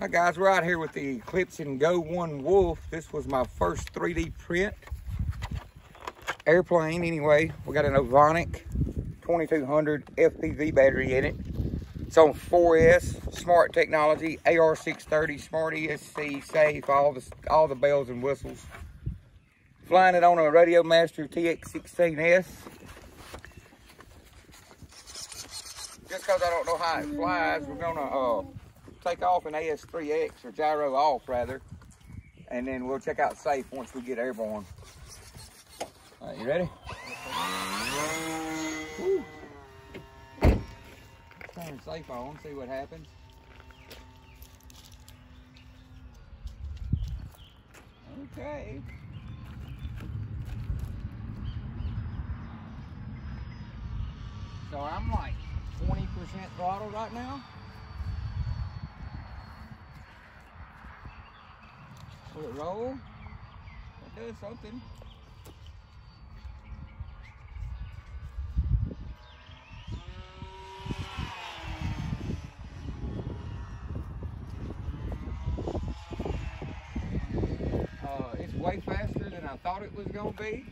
Hi guys, we're out here with the Eclipson Go 1 Wolf. This was my first 3D print airplane anyway. We got an Ovonic 2200 FPV battery in it. It's on 4S, smart technology, AR630, smart ESC, safe, all the, all the bells and whistles. Flying it on a Radio Master TX16S. Just because I don't know how it flies, we're gonna uh, take off an AS3X or gyro off rather, and then we'll check out safe once we get airborne. All right, you ready? Woo. Turn safe on, see what happens. Okay. So I'm like 20% throttle right now. Roll? It does something. Uh, it's way faster than I thought it was going to be.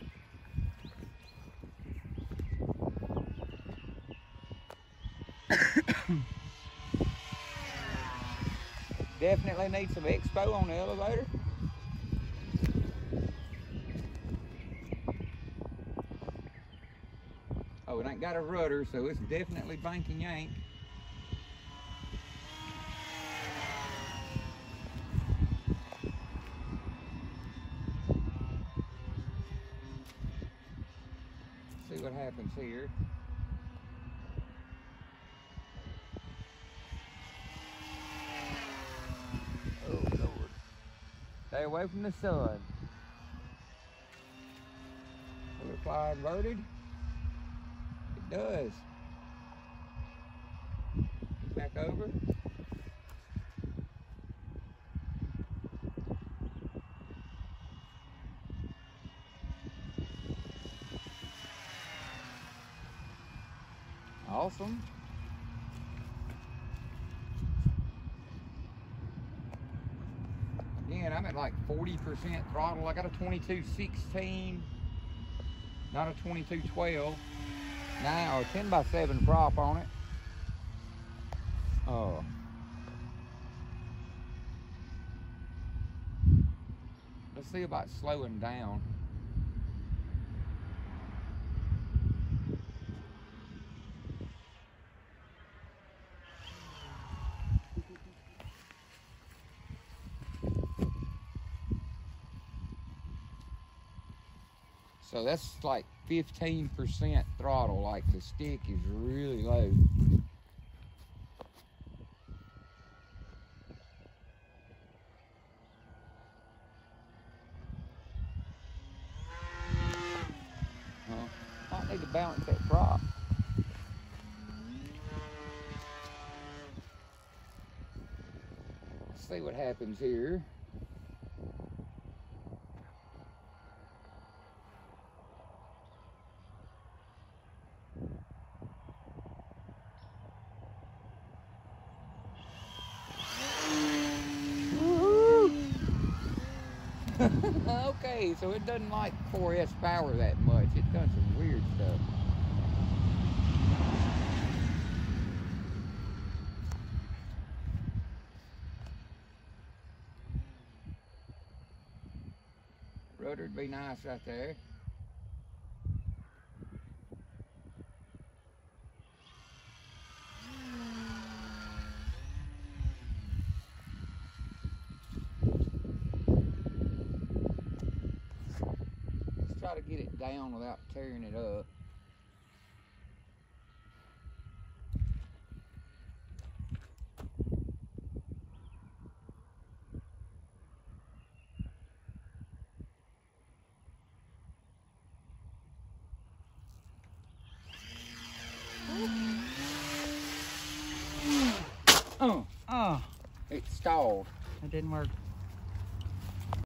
Definitely need some expo on the elevator. It ain't got a rudder, so it's definitely banking yank. See what happens here. Oh, Lord. Stay away from the sun. It fly inverted? It does. Back over. Awesome. Again, I'm at like 40% throttle. I got a 2216, not a 2212 nine or 10 by 7 prop on it. Oh. Let's see about slowing down. So that's like 15% throttle, like the stick is really low. Might need to balance that prop. See what happens here. okay, so it doesn't like 4S power that much. It's done some weird stuff. Rudder'd be nice right there. Let's try to get it down without tearing it up. Oh, Oh, it stalled. it didn't work.